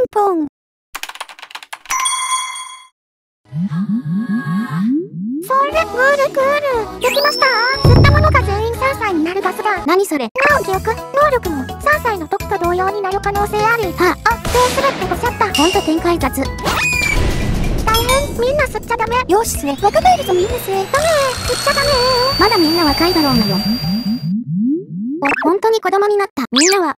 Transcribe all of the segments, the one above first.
ンポン。それ、クールクール。できました吸ったものが全員3歳になるガスが。何それ？なお記憶、能力も3歳の時と同様になる可能性ある。はあ、どうするっておっしゃった。ほんと展開雑。大変、みんな吸っちゃダメ。よし末、若返るとみんな吸え。ダメ吸っちゃダメまだみんな若いだろうがよ。お、本当に子供になった。みんなは、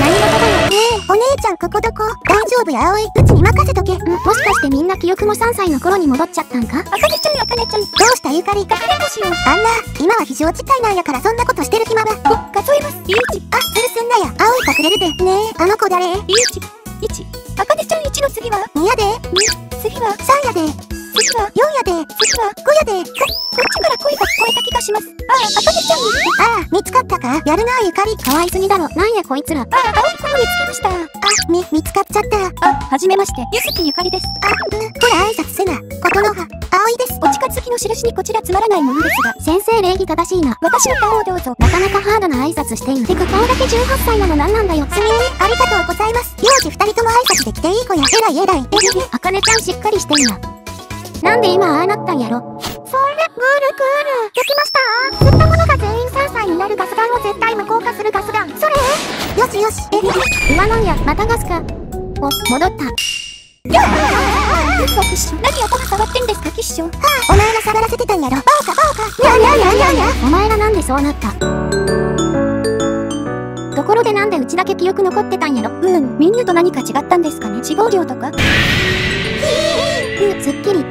何事だよ。ねえ、お姉ちゃんここどこ？大丈夫や、葵。うちに任せとけ。んもしかしてみんな記憶も3歳の頃に戻っちゃったんか？あかねちゃん、あかねちゃん。どうしたゆかり？かくれんぼしよう。あんな、今は非常事態なんやからそんなことしてる暇は。お、数えます。1。あ、ズルすんなや。葵隠れるで。ねえ、あの子誰 ?1。1。あかねちゃん1の次は ?2 やで。2。次は？3やで。次は？4やで。次は？5やで。こ、こっちからします。ああ、あかねちゃんああ、見つかったか？やるな、ゆかり。かわいすぎだろ。なんやこいつら。ああ、葵子も見つけました。あ、み、見つかっちゃった。あ、はじめまして。ゆずきゆかりです。あ、うん、ほら挨拶せな。ことの葉、葵です。お近づきの印にこちらつまらないものですが、先生礼儀正しいな。私の顔をどうぞ。なかなかハードな挨拶している。てか顔だけ18歳なのなんなんだよ。すみに、ありがとうございます。幼児二人とも挨拶できていい子や。えらいえらい。えへへ。あかねちゃんしっかりしてんな。なんで今ああなったんやろ？それ、グを絶対無効化するガスガン。それよしよし。えへへ。今なんや、またガスか。お、戻った。やあーキッシュ。何頭触って。んですか、キッシュ。はあ、お前が触らせて。たんやろ。バーカバーカ。にゃにゃにゃにゃにゃ。お前らなんでそうなったところでなんでうちだけ記憶残って。たんやろうん、みんなと何か違ったんですかね。死亡量とか。ふ、すっきり。